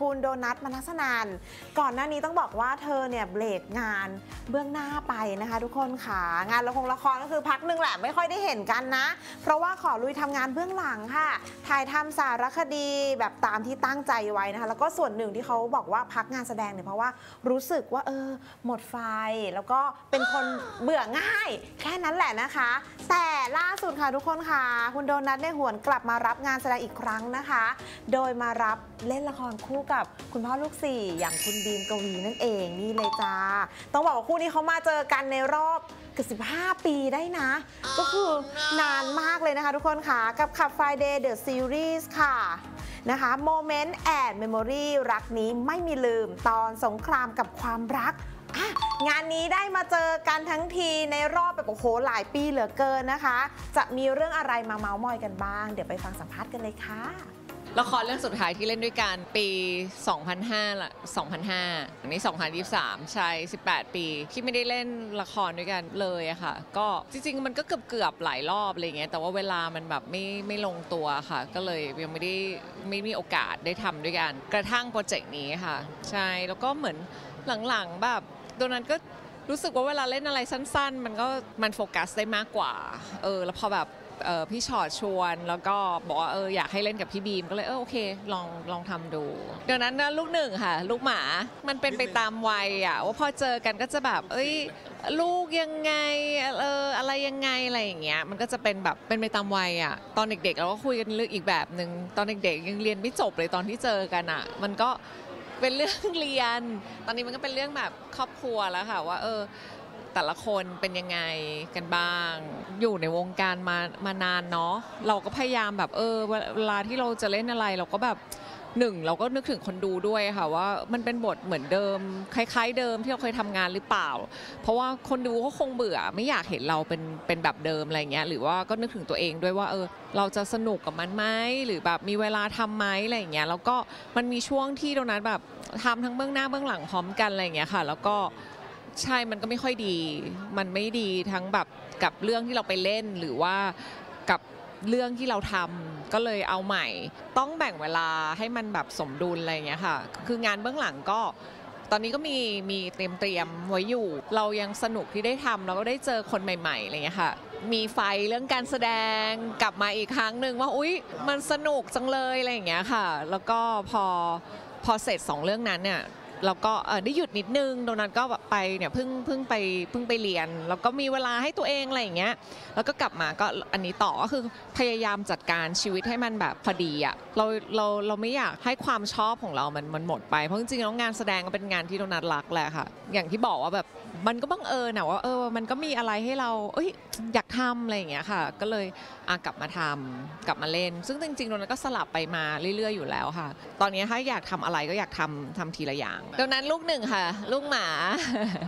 คุณโดนัทมนัสนานก่อนหน้านี้ต้องบอกว่าเธอเนี่ยเบรกงานเบื้องหน้าไปนะคะ ทุกคนค่ะ งานละครละครก็คือพักหนึ่งแหละไม่ค่อยได้เห็นกันนะ เพราะว่าขอลุยทำงานเบื้องหลังค่ะ ถ่ายทำสารคดีแบบตามที่ตั้งใจไว้นะคะ แล้วก็ส่วนหนึ่งที่เขาบอกว่าพักงานแสดงเนี่ยเพราะว่ารู้สึกว่าเออหมดไฟ แล้วก็เป็นคนเบื่อง่าย แค่นั้นแหละนะคะ แต่ล่าสุดค่ะทุกคนค่ะ คุณโดนัทได้หวนกลับมารับงานแสดงอีกครั้งนะคะ โดยมารับเล่นละครคู่กับคุณพ่อลูกสี่อย่างคุณบีมกวีนั่นเองนี่เลยจ้า ต้องบอกว่าคู่นี้เขามาเจอกันในรอบเกือบ15 ปีได้นะ ก็คือนานมากเลยนะคะทุกคนค่ะ กับขับ Friday The Series ค่ะนะคะ Moment and Memory รักนี้ไม่มีลืมตอนสงครามกับความรัก งานนี้ได้มาเจอกันทั้งทีในรอบแบบโอ้โหหลายปีเหลือเกินนะคะ จะมีเรื่องอะไรมาเมาส์มอยกันบ้าง เดี๋ยวไปฟังสัมภาษณ์กันเลยค่ะ ละครเรื่องสุดท้ายที่เล่นด้วยกันปี 2005ละ2005อันนี้ 2023 ใช่ 18 ปีที่ไม่ได้เล่นละครด้วยกันเลยอะค่ะ ก็จริงๆ มันก็เกือบเกือบหลายรอบอะไรเงี้ยแต่ว่าเวลามันแบบไม่ไม่ลงตัวค่ะ ก็เลยยังไม่ได้ไม่มีโอกาสได้ทำด้วยกัน กระทั่งโปรเจกต์นี้ค่ะ ใช่แล้วก็เหมือนหลังๆแบบโดนัทก็รู้สึกว่าเวลาเล่นอะไรสั้น ๆ มันก็มันโฟกัสได้มากกว่า เออ แล้วพอแบบ พี่ชอดชวน แล้วก็บอกว่าเอออยากให้เล่นกับพี่บีมก็เลยเออโอเค ลองลองทำดูเดี๋ยวนั้นนะลูกหนึ่งค่ะ ลูกหมามันเป็นไปตามวัยอะว่าพอเจอกันก็จะแบบ เอ้ย ลูกยังไงเอออะไรยังไงอะไรอย่างเงี้ยมันก็จะเป็นแบบเป็นไปตามวัยอะตอนเด็กๆเราก็คุยกันเรื่องอีกแบบหนึ่งตอนเด็กๆยังเรียนไม่จบเลยตอนที่เจอกันอะ มันก็เป็นเรื่องเรียน ตอนนี้มันก็เป็นเรื่องแบบครอบครัวแล้วค่ะว่าเออ แต่ละคนเป็นยังไงกันบ้าง อยู่ในวงการมามานานเนาะเราก็พยายามแบบเออเวลาที่เราจะเล่นอะไรเราก็แบบหนึ่งเราก็นึกถึงคนดูด้วยค่ะว่ามันเป็นบทเหมือนเดิม คล้าย ๆ เดิมที่เราเคยทำงานหรือเปล่า เพราะว่าคนดูก็คงเบื่อไม่อยากเห็นเราเป็นเป็นแบบเดิมอะไรเงี้ยหรือว่าก็นึกถึงตัวเองด้วยว่าเออเราจะสนุกกับมันไหมหรือแบบมีเวลาทำไหมอะไรเงี้ยแล้วก็มันมีช่วงที่ตรงนั้นแบบทำทั้งเบื้องหน้าเบื้องหลังพร้อมกันอะไรเงี้ยค่ะ แล้วก็ ใช่มันก็ไม่ค่อยดี มันไม่ดีทั้งแบบกับเรื่องที่เราไปเล่นหรือว่ากับเรื่องที่เราทำก็เลยเอาใหม่ ต้องแบ่งเวลาให้มันแบบสมดุลอะไรอย่างเงี้ยค่ะ คืองานเบื้องหลังก็ตอนนี้ก็มีมีเตรียมเตรียมไว้อยู่ เรายังสนุกที่ได้ทำแล้วก็ได้เจอคนใหม่ๆอะไรอย่างเงี้ยค่ะ มีไฟเรื่องการแสดงกลับมาอีกครั้งหนึ่งว่าอุ๊ย มันสนุกจังเลยอะไรอย่างเงี้ยค่ะ แล้วก็พอพอเสร็จสองเรื่องนั้นเนี่ย แล้วก็ได้หยุดนิดนึงโดนัทก็แบบไปเนี่ยเพิ่งเพิ่งไปเพิ่งไปเรียน แล้วก็มีเวลาให้ตัวเองอะไรอย่างเงี้ยแล้วก็กลับมาก็อันนี้ต่อก็คือพยายามจัดการชีวิตให้มันแบบพอดีอะเราเราเราไม่อยากให้ความชอบของเรามันมันหมดไปเพราะจริงๆแล้วงานแสดงก็เป็นงานที่โดนัทรักแหละค่ะ อย่างที่บอกว่าแบบ มันก็บังเอิญนะว่าเออมันก็มีอะไรให้เราเอ้ยอยากทำอะไรอย่างเงี้ยค่ะ ก็เลยอะกลับมาทำกลับมาเล่น ซึ่งจริงๆโดนัทก็สลับไปมาเรื่อย ๆ อยู่แล้วค่ะ ตอนนี้ถ้าอยากทำอะไรก็อยากทำทำทีละอย่างดังนั้นลูกหนึ่งค่ะ ลูกหมา